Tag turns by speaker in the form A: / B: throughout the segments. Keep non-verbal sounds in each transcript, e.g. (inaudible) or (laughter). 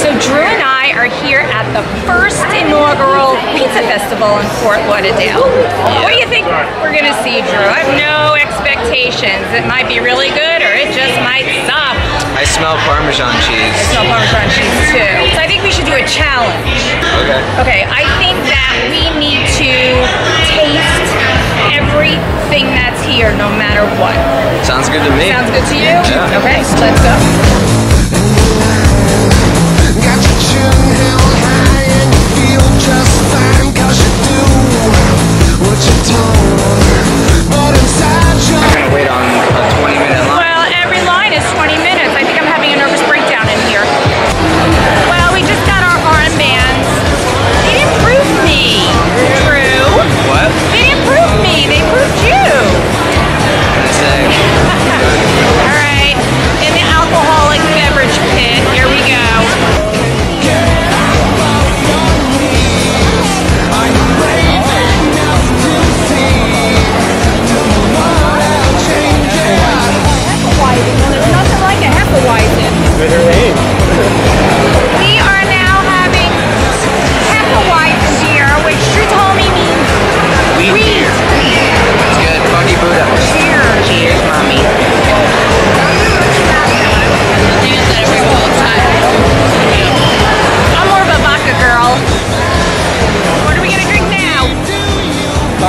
A: So Drue and I are here at the first inaugural pizza festival in Fort Lauderdale. What do you think we're gonna see, Drue? I have no expectations. It might be really good or it just might suck.
B: I smell Parmesan cheese.
A: I smell Parmesan cheese too. So I think we should do a challenge.
B: Okay.
A: Okay, I think that we need to taste everything that's here no matter what.
B: Sounds good to me.
A: Sounds good to you?
B: Yeah.
A: Okay, so let's go.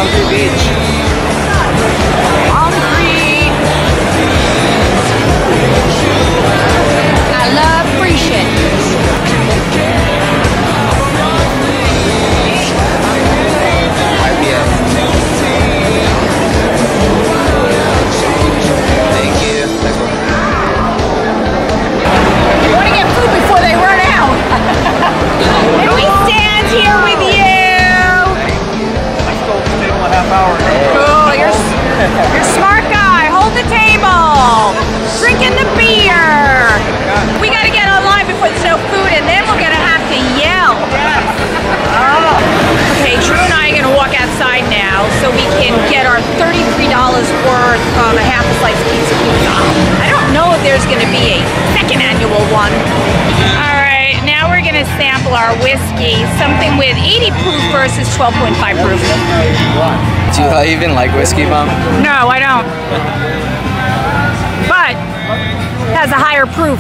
A: ao limite. 12.5 proof.
B: Do you even like whiskey, Mom?
A: No, I don't. But it has a higher proof.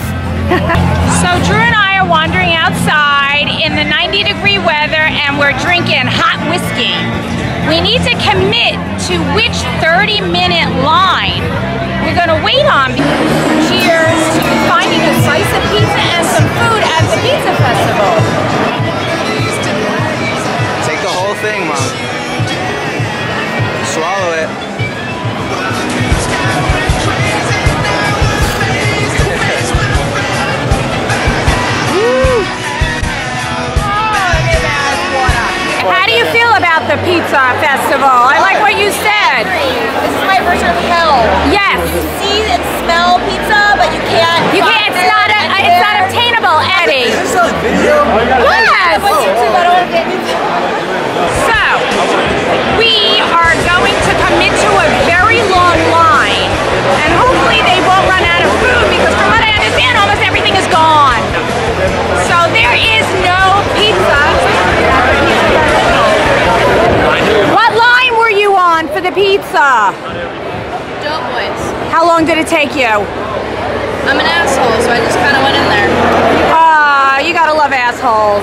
A: (laughs) so Drue and I are wandering outside in the 90 degree weather and we're drinking hot whiskey. We need to commit to which 30 minute line we're gonna wait on. Cheers to finding a slice of pizza and some food at the pizza festival.
B: Thing, Mom. Swallow it.
A: How do you feel about the pizza festival? I like what you said.
C: This is my version of hell.
A: Yes.
C: You see and smell pizza, but you can't.
A: You can't.
C: On
A: for the pizza? How long did it take you?
C: I'm an asshole, so I just kind of went in there.
A: Ah, you gotta love assholes.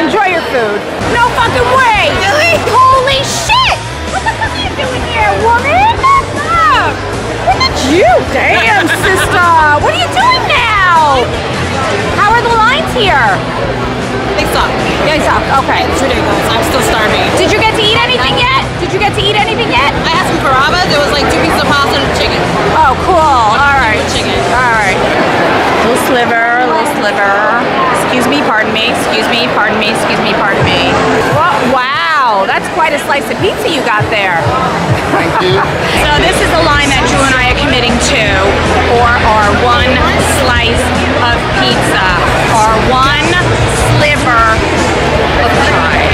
A: Enjoy your food. No fucking way! Really? Holy shit! What the fuck are you doing here, woman? Look at you! Damn, sister! What are you doing now? How are the lines here?
C: They suck.
A: They suck. Okay.
C: It's ridiculous. I'm still starving.
A: Did you get to eat anything yet? Did you get to eat anything yet?
C: I had some carrabba's. It was like two pieces of pasta and chicken.
A: Oh, cool. All right.
C: Chicken.
A: All right. Little sliver, little sliver. Excuse me, pardon me, excuse me, pardon me, excuse me, pardon me. Wha- Wow, that's quite a slice of pizza you got there.
B: Thank you. (laughs)
A: So this is the line that Drue and I are committing to for our one slice of pizza, our one sliver of pie.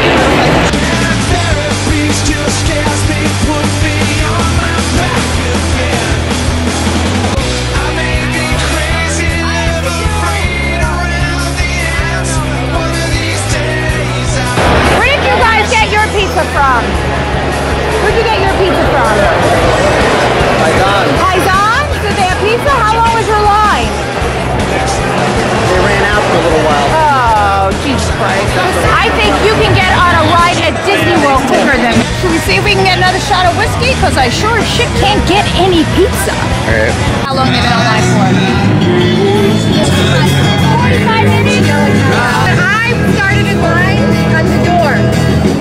A: See if we can get another shot of whiskey because I sure as shit can't get any pizza.
B: Alright.
A: How long have you been online for? 45 minutes. I started in line at the door.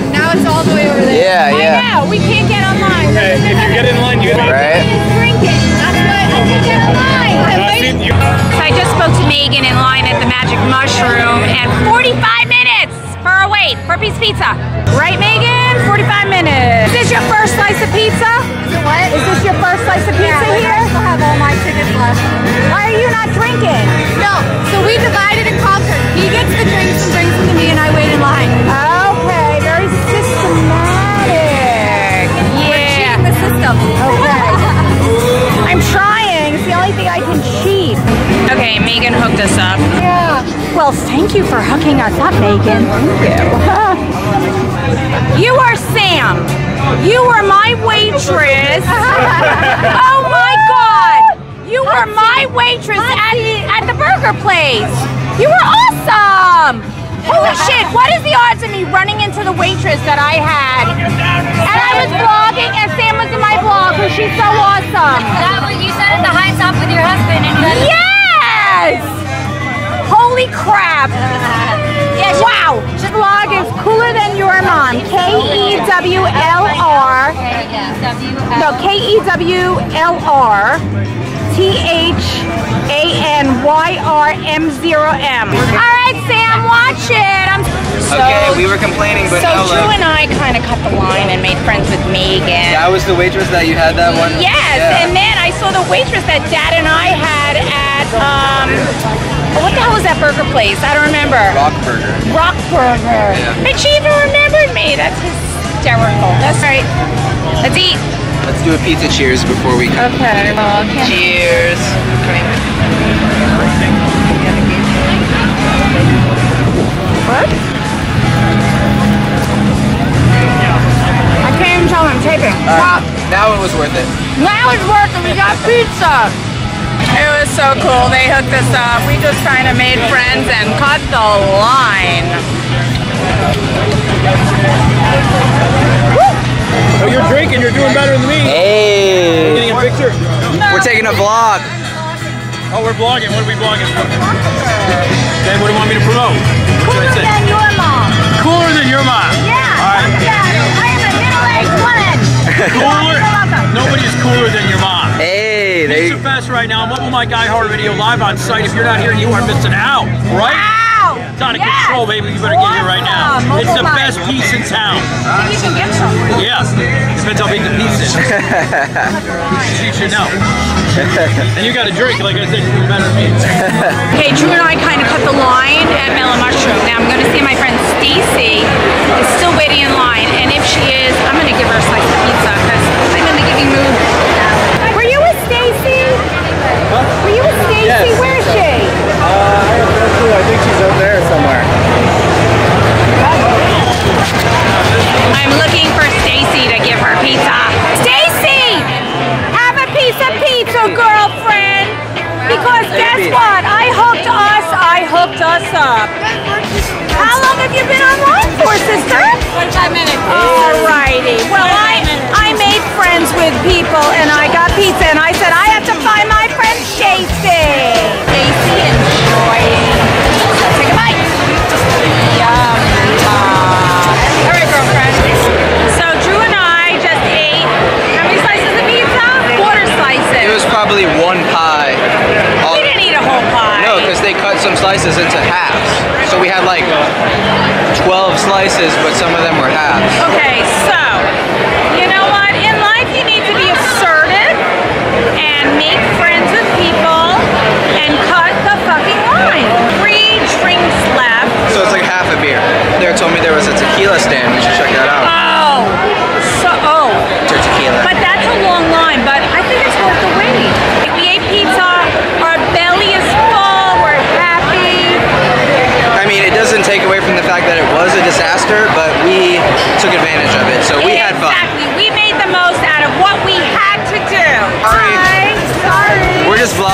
A: Now it's all the way over there.
B: Yeah,
A: I
B: yeah.
A: know. We can't get online.
D: Hey, if you get in line, you get
B: Right?
A: Drinking. That's why I can't get online. I'm waiting.
D: see, you-
A: So I just spoke to Megan in line at the Magic Mushroom and 45 minutes for a wait for a piece of pizza. Right, Megan? 45 minutes. Is this your first slice of pizza? What? Is this your first slice of pizza here? I still have all my tickets left. Why are you not drinking?
E: No, so we divided and conquered. He gets the drinks and brings them to me, and I wait in line.
A: Okay, very systematic. Yeah.
E: We're Cheating the system.
A: Okay. (laughs) I'm trying. It's the only thing I can cheat. Okay, Megan hooked us up.
E: Yeah.
A: Well, thank you for hooking us up, Megan. Thank you. (laughs) you are Sam. You were my waitress. (laughs) oh my God. You were my waitress at, at the burger place. You were awesome. Holy (laughs) shit, what is the odds of me running into the waitress that I had? And I was vlogging and Sam was in my vlog because she's so awesome.
E: That was you said at the high top with your husband, and you
A: Yes! Holy crap! wow! This vlog is cooler than your mom. K E W L R. No, K E W L R T H A N Y R M 0 M. All right, Sam, watch it. I'm so.
B: Okay, we were complaining, but
A: so
B: now
A: Drue
B: look.
A: and I kind of cut the line and made friends with Megan.
B: That was the waitress that you had that one?
A: Yes,
B: Yeah.
A: and then I saw the waitress that Dad and I had at um, what the hell was that burger place? I don't remember.
B: Rock Burger.
A: Rock Burger.
B: Yeah.
A: And she even remembered me. That's hysterical. That's right. Let's eat.
B: Let's do a pizza cheers before we come.
A: Okay.
B: Cheers. What?
A: I can't even tell I'm taping.
B: Alright, now it uh, was worth it.
A: Now it's working. We got pizza. It was so cool. They hooked us up. We just kind of made friends and cut the line.
D: Oh, you're drinking. You're doing better than me.
B: Hey!
D: Getting a picture.
B: We're taking a vlog.
D: Oh, we're vlogging. What are we vlogging for? Then what do you want me to promote? What should I say?
A: than your mom.
D: Cooler than your mom.
A: Yeah.
D: All right.
A: I am a middle-aged woman. (laughs)
D: Cooler. Nobody is cooler than your mom.
B: Hey, there you
D: the best right now. I'm up with my Guy Hard video live on site. If you're not here, you are missing out. Right?
A: Wow.
D: It's out of
A: Yes.
D: control, baby. You better get here right now.
A: Awesome.
D: It's the
A: Mobile
D: best piece in town.
A: You can get some.
D: Yeah. Depends how big the piece is. (laughs) you should know. and you got a drink, like I said, you're better than me.
A: Okay, Drue and I kind of cut the line
B: I think she's over there somewhere.
A: I'm looking for Stacey to give her pizza. Stacey! Have a piece of pizza, girlfriend! Because guess what? I hooked us, I hooked us up. How long have you been online for, sister?
E: 45 minutes.
A: Alrighty. Well, I I made friends with people and I got pizza and I said I have to find my friend
B: Stacey. 12 but some of them were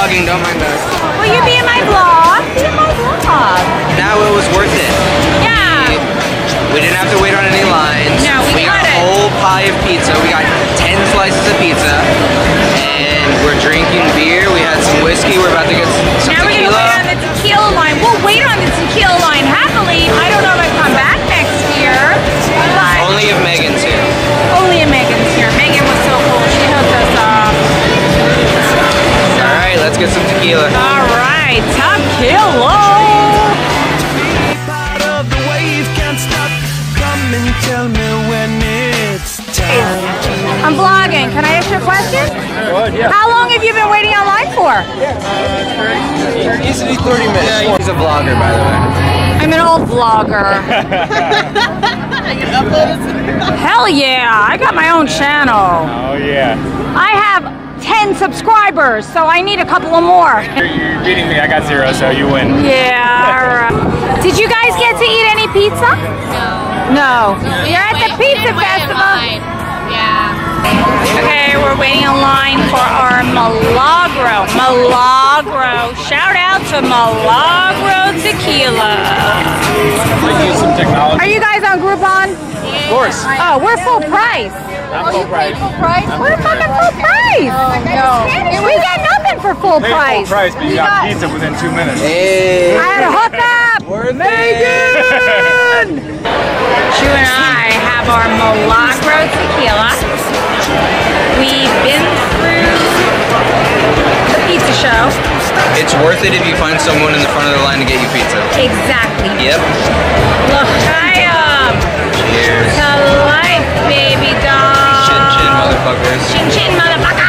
B: vlogging, don't mind us.
A: Will you be in my vlog? Be in my vlog.
B: Now it was worth it.
A: Yeah.
B: We didn't have to wait on any lines.
A: No, we
B: got
A: cut
B: a whole pie of Pizza. We got 10 slices of pizza, and we're drinking beer. We had some whiskey. We're about to get let's get some tequila.
A: All right, tequila.
F: Part of the wave can't stop. Come and tell me when it's time.
A: I'm vlogging. Can I ask you a question?
D: yeah.
A: How long have you been waiting online for?
B: Easily 30 minutes. He's a vlogger, by the way.
A: I'm an old vlogger. (laughs) Hell yeah, I got my own channel.
D: Oh yeah.
A: I have 10 subscribers, so I need a couple of more.
D: You're, you're beating me. I got zero, so you win.
A: Yeah. all right. Did you guys get to eat any pizza? No. No. You're at the pizza festival.
C: Yeah.
A: Okay, we're waiting in line for our Milagro. Milagro. Shout out to Milagro Tequila.
D: Some technology.
A: Are you guys on Groupon?
D: Of course.
A: Oh, we're full price.
D: Not full price.
A: We're fucking full price. We got nothing for full
D: Paid full
A: price.
D: price, but you got pizza within two minutes.
B: Hey.
A: I had a hookup. We're Megan. Chu and I have our Milagro tequila. We've been through the pizza show.
B: It's worth it if you find someone in the front of the line to get you pizza.
A: Exactly.
B: Yep.
A: Look, L'chaim
B: years.
A: To life, baby doll. Chin chin, motherfuckers. Chin chin, motherfuckers.